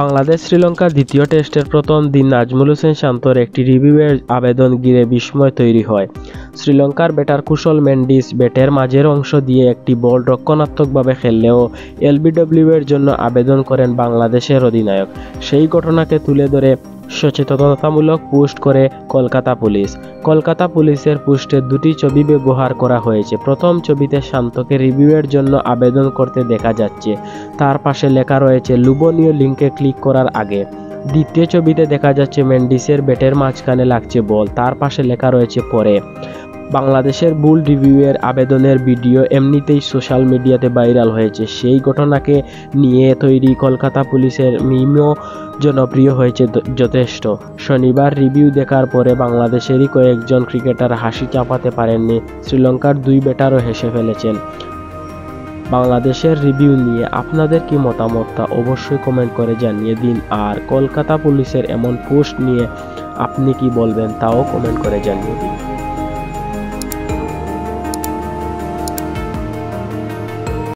বাংলাদেশ শ্রীলঙ্কার দ্বিতীয় টেস্টের প্রথম দিন নাজমুল হোসেন শান্তর একটি রিভিউয়ের আবেদন গিরে বিস্ময় তৈরি হয়। শ্রীলঙ্কার ব্যাটার কুশল মেন্ডিস ব্যাটের মাঝের অংশ দিয়ে একটি বল রক্ষণাত্মকভাবে খেললেও এলবিডব্লিউ এর জন্য আবেদন করেন বাংলাদেশের অধিনায়ক। সেই ঘটনাকে তুলে ধরে সচেতনতামূলক পোস্ট করে কলকাতা পুলিশ। কলকাতা পুলিশের পোস্টে দুটি ছবি ব্যবহার করা হয়েছে। প্রথম ছবিতে শান্তকে রিভিউয়ের জন্য আবেদন করতে দেখা যাচ্ছে। তার পাশে লেখা রয়েছে, লুবনীয় লিঙ্কে ক্লিক করার আগে। দ্বিতীয় ছবিতে দেখা যাচ্ছে, মেন্ডিসের বেটের মাঝখানে লাগছে বল। তার পাশে লেখা রয়েছে, পরে। বাংলাদেশের বুল রিভিউয়ের আবেদনের ভিডিও এমনিতেই সোশ্যাল মিডিয়াতে ভাইরাল হয়েছে। সেই ঘটনাকে নিয়ে তৈরি কলকাতা পুলিশের মিমও জনপ্রিয় হয়েছে যথেষ্ট। শনিবার রিভিউ দেখার পরে বাংলাদেশেরই কয়েকজন ক্রিকেটার হাসি চাপাতে পারেননি। শ্রীলঙ্কার দুই ব্যাটারও হেসে ফেলেছেন। বাংলাদেশের রিভিউ নিয়ে আপনাদের কি মতামত তা অবশ্যই কমেন্ট করে জানিয়ে দিন। আর কলকাতা পুলিশের এমন পোস্ট নিয়ে আপনি কি বলবেন তাও কমেন্ট করে জানিয়ে দিন।